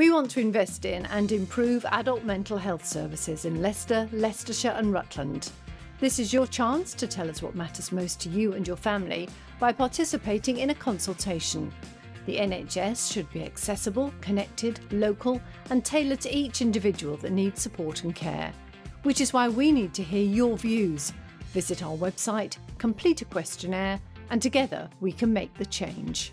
We want to invest in and improve adult mental health services in Leicester, Leicestershire, and Rutland. This is your chance to tell us what matters most to you and your family by participating in a consultation. The NHS should be accessible, connected, local, and tailored to each individual that needs support and care. Which is why we need to hear your views. Visit our website, complete a questionnaire, and together we can make the change.